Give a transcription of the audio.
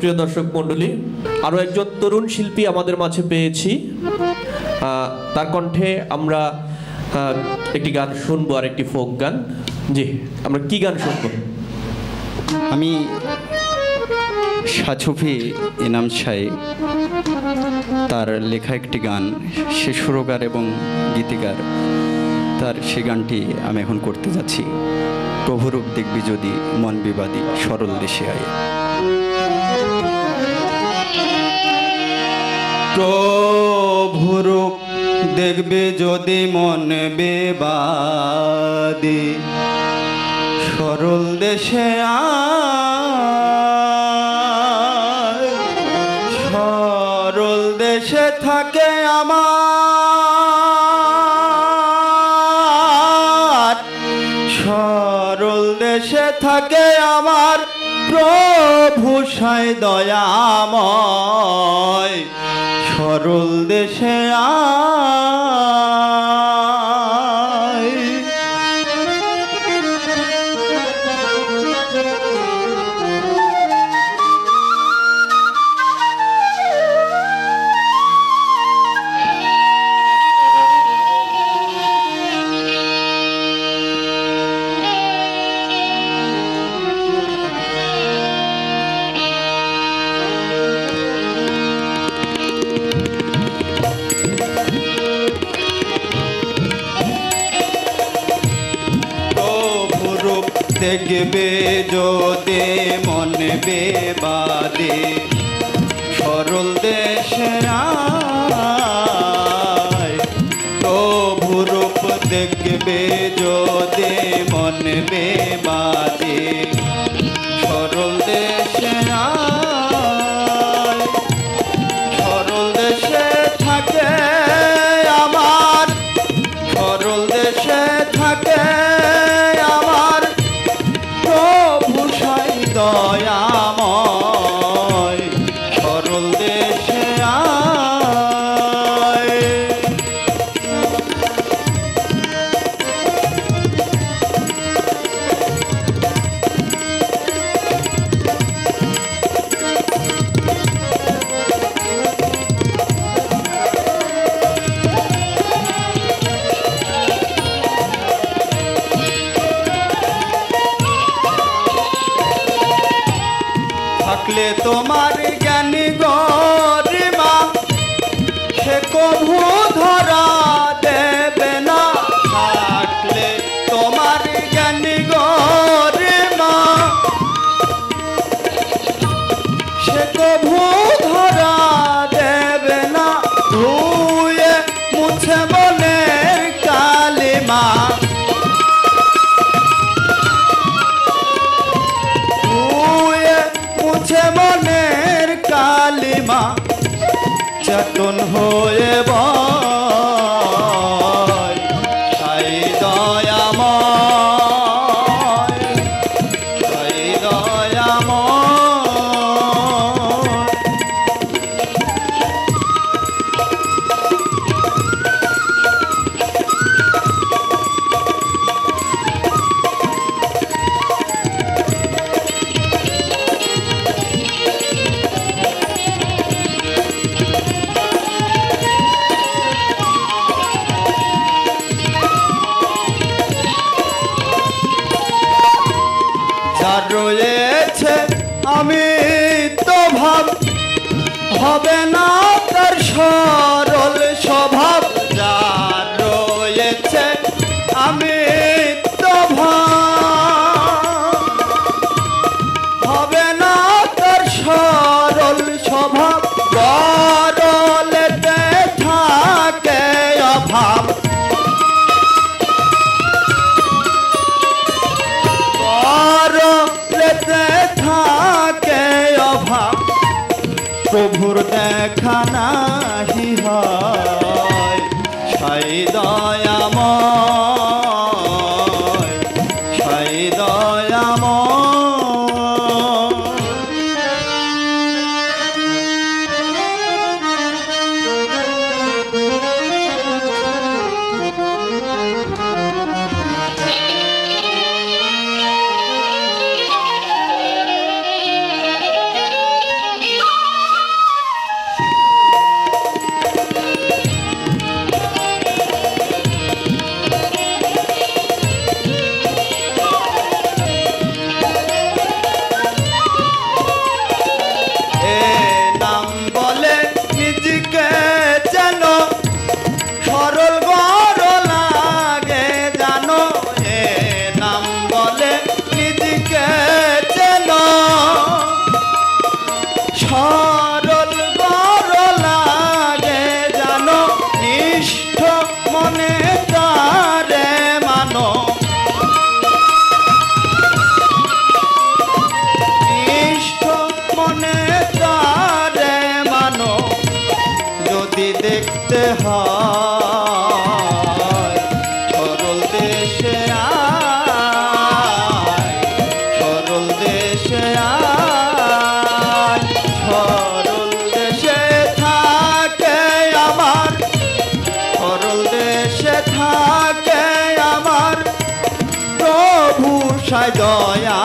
সুপ্রিয় দর্শক মণ্ডলী আরও একজন তরুণ শিল্পী আমাদের মাঝে পেয়েছি। তার কণ্ঠে আমরা একটি গান শুনব আর একটি ফোক গান। জি, আমরা কি গান শুনব? আমি সাছুফি ইনাম শাই তার লেখা একটি গান, সে সুরকার এবং গীতিকার। তার সে গানটি আমি এখন করতে যাচ্ছি। প্রভুরূপ দেখবি যদি মন বিবাদী, সরল দেশে আয়। প্রভুরূপ দেখবে যদি মন বেবাদী সরল দেশে। সরল দেশে থাকে আমার সরল দেশে থাকে আমার প্রভু সায় দয়াময় সরল দেশে আয় দেখবে যদি মন বেবাদে সরল দেশের। প্রভুরূপ দেখবে যদি মন বেবাদে তোমার জ্ঞানী গরিমা, সে কভু ধরা দেবে না। থাকলে তোমার জ্ঞানী গরিমা, সে কভু ধরা দেবে না। ধুয়ে মুছে মনের কালিমা। মনের কালিমা চেতন হয়ে বয় রয়েছে আমি তো ভাব হবে না দয়াময় করতে হয়, সরল দেশে আয়, সরল দেশে আয়, সরল দেশে থাকে আমার, সরল দেশে থাকে আমার। প্রভু সায় দয়া